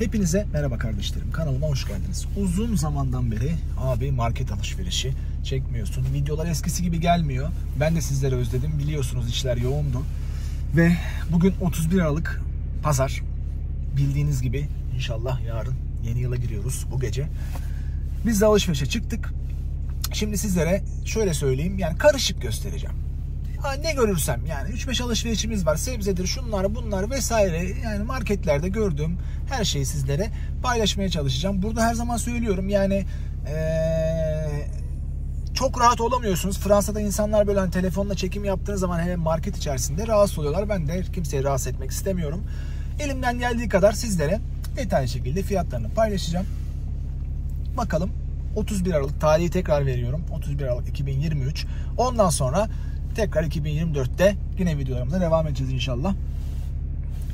Hepinize merhaba kardeşlerim. Kanalıma hoş geldiniz. Uzun zamandan beri abi market alışverişi çekmiyorsun. Videolar eskisi gibi gelmiyor. Ben de sizleri özledim. Biliyorsunuz işler yoğundu. Ve bugün 31 Aralık pazar. Bildiğiniz gibi inşallah yarın yeni yıla giriyoruz bu gece. Biz de alışverişe çıktık. Şimdi sizlere şöyle söyleyeyim. Yani karışık göstereceğim. Ne görürsem yani 3-5 alışverişimiz var. Sebzedir, şunlar, bunlar vesaire. Yani marketlerde gördüğüm her şeyi sizlere paylaşmaya çalışacağım. Burada her zaman söylüyorum yani ee, çok rahat olamıyorsunuz. Fransa'da insanlar böyle hani telefonla çekim yaptığınız zaman hele market içerisinde rahatsız oluyorlar. Ben de kimseyi rahatsız etmek istemiyorum. Elimden geldiği kadar sizlere detaylı şekilde fiyatlarını paylaşacağım. Bakalım 31 Aralık tarihi tekrar veriyorum. 31 Aralık 2023. Ondan sonra tekrar 2024'te yine videolarımıza devam edeceğiz inşallah.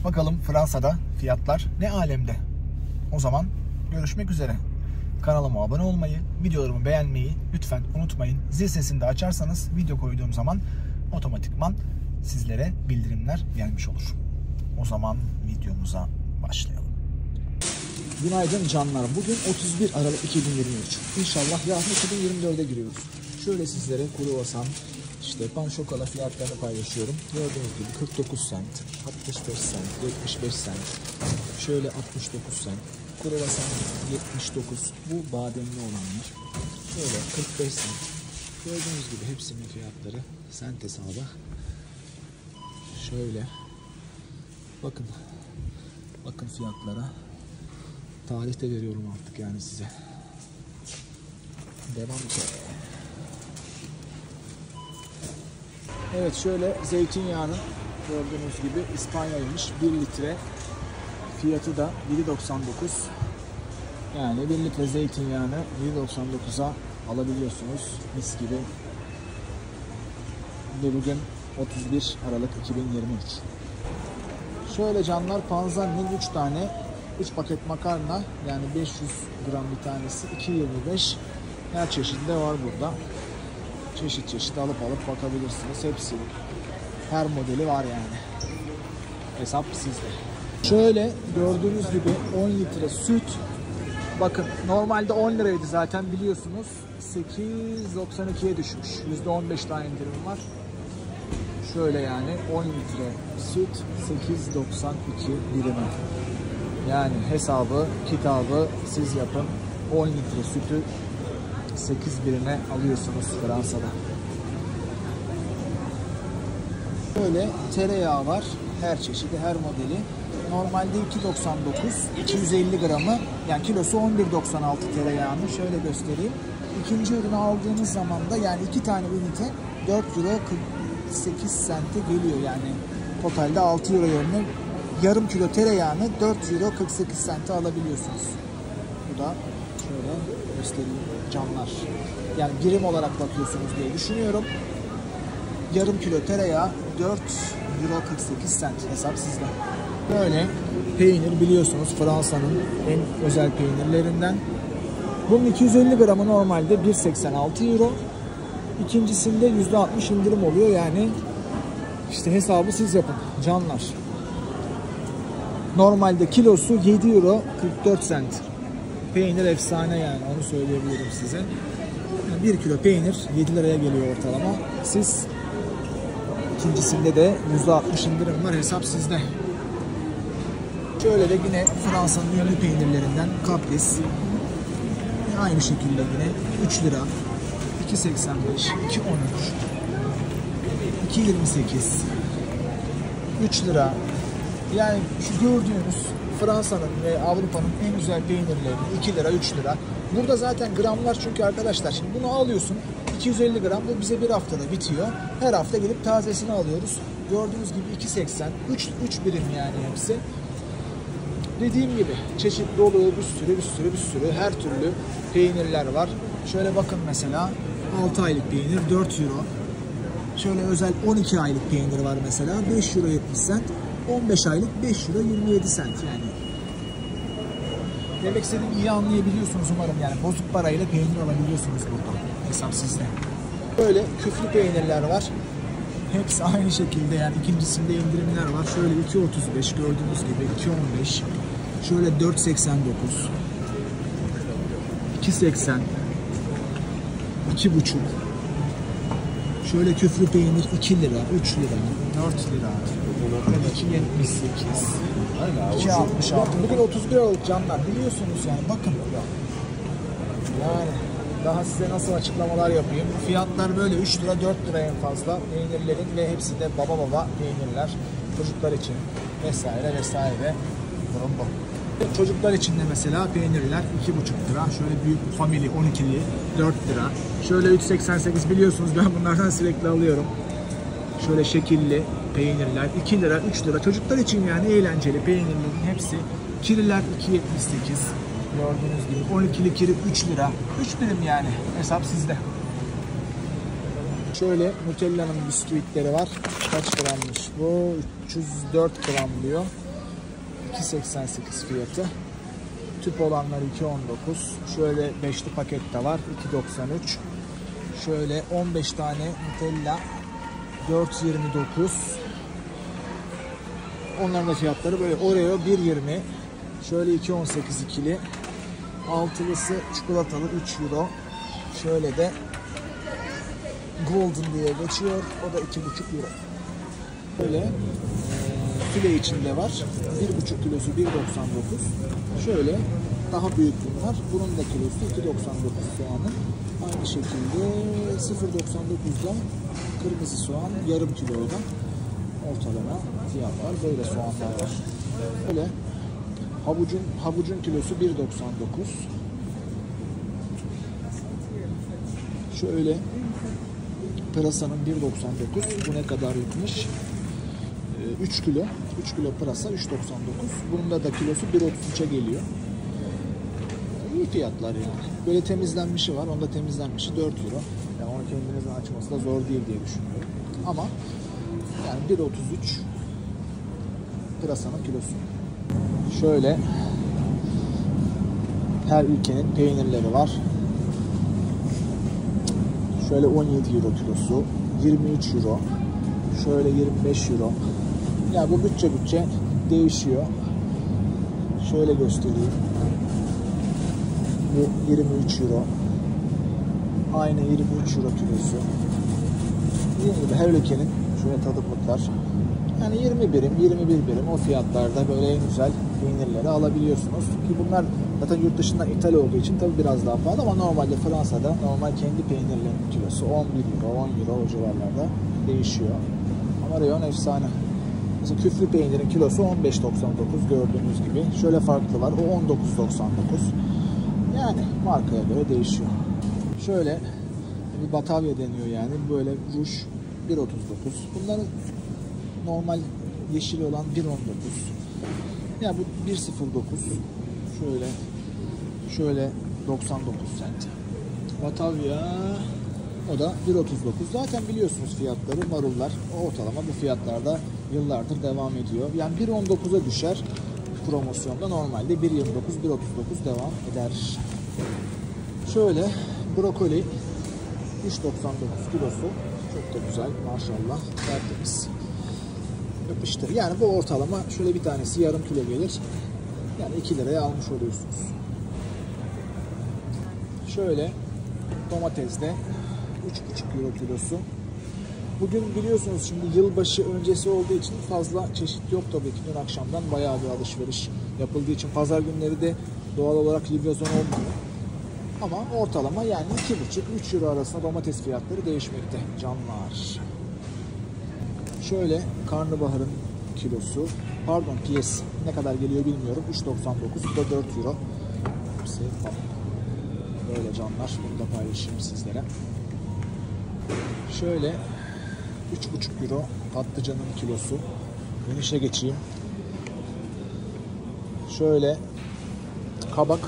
Bakalım Fransa'da fiyatlar ne alemde. O zaman görüşmek üzere. Kanalıma abone olmayı, videolarımı beğenmeyi lütfen unutmayın. Zil sesini de açarsanız video koyduğum zaman otomatikman sizlere bildirimler gelmiş olur. O zaman videomuza başlayalım. Günaydın canlar. Bugün 31 Aralık 2023. İnşallah yarın 2024'e giriyoruz. Şöyle sizlere kruvasan, işte pan şokala fiyatlarını paylaşıyorum. Gördüğünüz gibi 49 cent, 65 cent, 75 cent, şöyle 69 cent, kruvasan 79, bu bademli olanlar. Şöyle 45 cent. Gördüğünüz gibi hepsinin fiyatları sent hesabı. Şöyle bakın bakın fiyatlara tarihte veriyorum artık yani size. Devam edelim. Evet şöyle zeytinyağının gördüğünüz gibi İspanya'ymış. 1 litre fiyatı da 7.99 yani 1 litre zeytinyağını 7.99'a alabiliyorsunuz. Mis gibi. Ve bugün 31 Aralık 2023 şöyle canlar panzanın 3 tane 3 paket makarna yani 500 gram bir tanesi 2.25 her çeşidi de var burada çeşit çeşit alıp alıp bakabilirsiniz. Hepsi her modeli var yani. Hesap sizde. Şöyle gördüğünüz gibi 10 litre süt. Bakın normalde 10 liraydı zaten biliyorsunuz. 8.92'ye düşmüş. %15 daha indirim var. Şöyle yani 10 litre süt 8.92 birime. Yani hesabı, kitabı siz yapın. 10 litre sütü 8 birine alıyorsunuz Fransa'da. Böyle tereyağı var. Her çeşidi, her modeli. Normalde 2.99, 250 gramı yani kilosu 11.96 tereyağını şöyle göstereyim. İkinci ürünü aldığınız zaman da yani iki tane ünite 4 euro 48 sente geliyor yani totalde 6 euro yerine yarım kilo tereyağını 4 euro 48 sente alabiliyorsunuz. Bu da şöyle göstereyim canlar. Yani birim olarak bakıyorsunuz diye düşünüyorum. Yarım kilo tereyağı 4 euro 48 cent hesap sizde. Böyle peynir biliyorsunuz Fransa'nın en özel peynirlerinden. Bunun 250 gramı normalde 1.86 euro. İkincisinde %60 indirim oluyor yani işte hesabı siz yapın canlar. Normalde kilosu 7 euro 44 cent. Peynir efsane yani onu söyleyebilirim size. Yani 1 kilo peynir 7 liraya geliyor ortalama. Siz ikincisinde de %60 indirim var hesap sizde. Şöyle de yine Fransa'nın ünlü peynirlerinden Caprice. Aynı şekilde yine 3 lira 2.85 2.13 2.28 3 lira yani şu gördüğünüz Fransa'nın ve Avrupa'nın en güzel peynirleri 2 lira 3 lira. Burada zaten gramlar çünkü arkadaşlar şimdi bunu alıyorsun 250 gram bu bize bir haftada bitiyor. Her hafta gelip tazesini alıyoruz. Gördüğünüz gibi 2.80 3, 3 birim yani hepsi. Dediğim gibi çeşit dolu bir sürü bir sürü bir sürü her türlü peynirler var. Şöyle bakın mesela 6 aylık peynir 4 euro. Şöyle özel 12 aylık peynir var mesela 5 euro 70 cent. 15 aylık 5 euro 27 cent yani. Demek istediğim iyi anlayabiliyorsunuz umarım yani bozuk parayla peynir alabiliyorsunuz burada. Hesap sizde. Böyle küflü peynirler var. Hepsi aynı şekilde yani ikincisinde indirimler var. Şöyle 2.35 gördüğünüz gibi 2.15 Şöyle 4.89 2.80 2.5 Şöyle küflü peynir 2 lira, 3 lira, 4 lira, 2.78, 2.66. Bugün 31 Aralık canlar biliyorsunuz yani bakın. Yani daha size nasıl açıklamalar yapayım. Fiyatlar böyle 3 lira 4 lira en fazla peynirlerin ve hepsi de baba baba peynirler. Çocuklar için vesaire vesaire. Durum bu. Çocuklar için de mesela peynirler 2,5 lira. Şöyle büyük family 12'li 4 lira. Şöyle 3,88 biliyorsunuz ben bunlardan sürekli alıyorum. Şöyle şekilli peynirler 2 lira 3 lira. Çocuklar için yani eğlenceli peynirlerin hepsi. Kiriler 2,78. Gördüğünüz gibi 12'li kiri 3 lira. 3 birim yani. Hesap sizde. Şöyle Nutella'nın bisküvitleri var. Kaç grammış bu? 304 gram diyor. 2.88 fiyatı. Tüp olanlar 2.19. Şöyle beşli paket de var. 2.93. Şöyle 15 tane Nutella 4.29. Onların da fiyatları böyle Oreo 1.20. Şöyle 2.18 ikili. Altılısı çikolatalı 3 euro. Şöyle de Golden diye geçiyor. O da 2.5 euro. Böyle file içinde var. 1.5 kilosu 1.99. Şöyle daha büyük bunlar. Bunun da kilosu 2.99 soğanın. Aynı şekilde 0.99'da kırmızı soğan yarım kilodan ortalama fiyatlar. Böyle soğanlar var. Böyle havucun havucun kilosu 1.99. Şöyle pırasanın 1.99. Bu ne kadar yutmuş? 3 kilo. 3 kilo pırasa 3.99. Bunun da, da kilosu 1.33'e geliyor. İyi fiyatlar yani. Böyle temizlenmişi var. Onda temizlenmişi 4 euro. Yani onu kendinizin açması da zor değil diye düşünüyorum. Ama yani 1.33 pırasanın kilosu. Şöyle her ülkenin peynirleri var. Şöyle 17 euro kilosu, 23 euro, şöyle 25 euro. Ya yani bu bütçe bütçe değişiyor. Şöyle göstereyim. Bu 23 euro. Aynı 23 euro kilosu. Dediğim gibi her ülkenin şöyle tadımlıklar. Yani 20 birim, 21 birim o fiyatlarda böyle en güzel peynirleri alabiliyorsunuz. Ki bunlar zaten yurt dışından ithal olduğu için tabi biraz daha pahalı ama normalde Fransa'da normal kendi peynirlerinin kilosu 11 euro, 10 euro o civarlarda değişiyor. Ama reyon efsane. Mesela küflü peynirin kilosu 15.99 gördüğünüz gibi. Şöyle farklı var. O 19.99. Yani markaya göre değişiyor. Şöyle bir Batavia deniyor yani. Böyle ruj 1.39. Bunların normal yeşil olan 1.19. Ya bu 1.09. Şöyle şöyle 99 cent. Batavia o da 1.39. Zaten biliyorsunuz fiyatları marullar ortalama bu fiyatlarda yıllardır devam ediyor. Yani 1.19'a düşer promosyonda normalde 1.29 1.39 devam eder. Şöyle brokoli 3.99 kilosu çok da güzel maşallah tertemiz yapıştır. Yani bu ortalama şöyle bir tanesi yarım kilo gelir. Yani 2 liraya almış oluyorsunuz. Şöyle domates de 3,5 euro kilosu. Bugün biliyorsunuz şimdi yılbaşı öncesi olduğu için fazla çeşit yok tabii ki. Dün akşamdan bayağı bir alışveriş yapıldığı için pazar günleri de doğal olarak livyazon olmuyor. Ama ortalama yani 2,5-3 euro arasında domates fiyatları değişmekte canlar. Şöyle karnabaharın kilosu, pardon piyes ne kadar geliyor bilmiyorum. 3.99 bu da 4 euro. Böyle canlar. Bunu da paylaşayım sizlere. Şöyle 3.5 euro patlıcanın kilosu. Dönüşe geçeyim. Şöyle kabak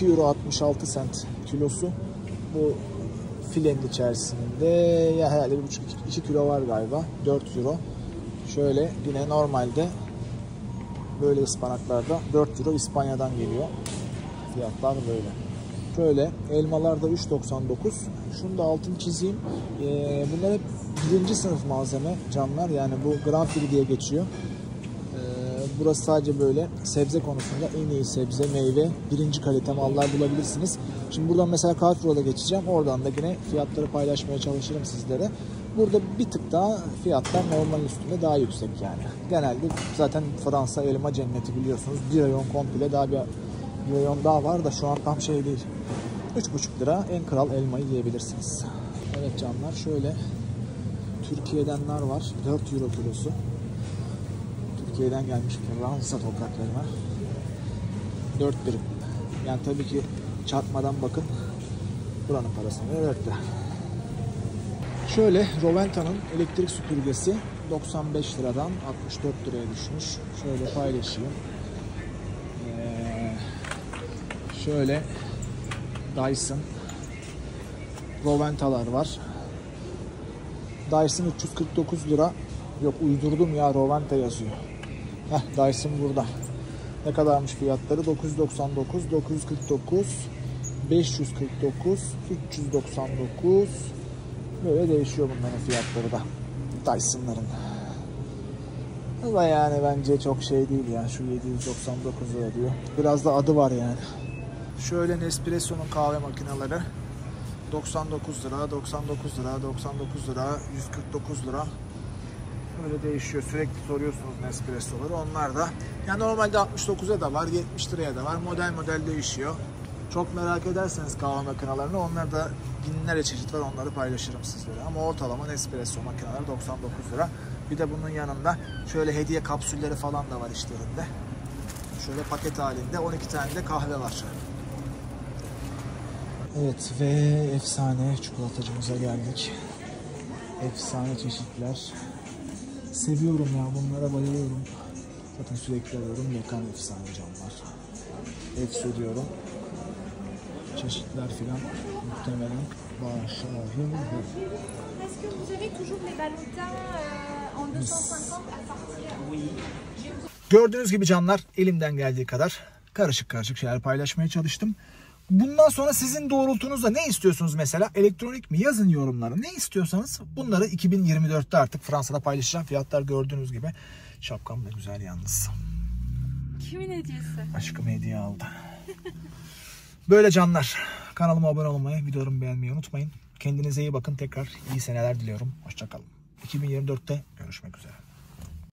2 euro 66 cent kilosu. Bu filenin içerisinde ya herhalde 1,5 2 kilo var galiba. 4 euro. Şöyle yine normalde böyle ıspanaklarda 4 euro İspanya'dan geliyor. Fiyatlar böyle. Şöyle elmalarda 3.99. Şunu da altını çizeyim. Ee, bunlar hep birinci sınıf malzeme camlar. Yani bu Grand Prix diye geçiyor. Burası sadece böyle sebze konusunda en iyi sebze, meyve, birinci kalite mallar bulabilirsiniz. Şimdi buradan mesela Carrefour'a geçeceğim. Oradan da yine fiyatları paylaşmaya çalışırım sizlere. Burada bir tık daha fiyatlar normal üstünde daha yüksek yani. Genelde zaten Fransa elma cenneti biliyorsunuz. Bir rayon komple daha bir, bir rayon daha var da şu an tam şey değil. 3,5 lira en kral elmayı yiyebilirsiniz. Evet canlar şöyle Türkiye'denler var. 4 euro kilosu. Türkiye'den gelmiş Fransa topraklarına. 4 birim. Yani tabii ki çarpmadan bakın. Buranın parasını evet de. Şöyle Roventa'nın elektrik süpürgesi 95 liradan 64 liraya düşmüş. Şöyle paylaşayım. Ee, şöyle Dyson Roventa'lar var. Dyson 349 lira. Yok uydurdum ya Roventa yazıyor. Heh Dyson burada. Ne kadarmış fiyatları? 999, 949, 549, 399 böyle değişiyor bunların fiyatları da. Dyson'ların. Ama yani bence çok şey değil ya. Şu 799 lira diyor. Biraz da adı var yani. Şöyle Nespresso'nun kahve makineleri 99 lira, 99 lira, 99 lira, 149 lira. Böyle değişiyor. Sürekli soruyorsunuz Nespresso'ları. Onlar da yani normalde 69'a da var, 70 liraya da var. Model model değişiyor. Çok merak ederseniz kahve makinelerini onlar da binlerce çeşit var. Onları paylaşırım sizlere. Ama ortalama Nespresso makineleri 99 lira. Bir de bunun yanında şöyle hediye kapsülleri falan da var işlerinde. Şöyle paket halinde 12 tane de kahve var. Evet ve efsane çikolatacımıza geldik. Efsane çeşitler. Seviyorum ya bunlara bayılıyorum. Zaten sürekli alıyorum. Yakan efsane camlar. Efsu diyorum. Çeşitler filan muhtemelen başarılı. Est-ce que vous avez toujours les ballotins euh, en 250 à sortir Gördüğünüz gibi canlar elimden geldiği kadar karışık karışık şeyler paylaşmaya çalıştım. Bundan sonra sizin doğrultunuzda ne istiyorsunuz mesela? Elektronik mi? Yazın yorumlara. Ne istiyorsanız bunları 2024'te artık Fransa'da paylaşacağım. Fiyatlar gördüğünüz gibi. Şapkam da güzel yalnız. Kimin hediyesi? Aşkım hediye aldı. Böyle canlar. Kanalıma abone olmayı, videolarımı beğenmeyi unutmayın. Kendinize iyi bakın. Tekrar iyi seneler diliyorum. Hoşçakalın. 2024'te görüşmek üzere.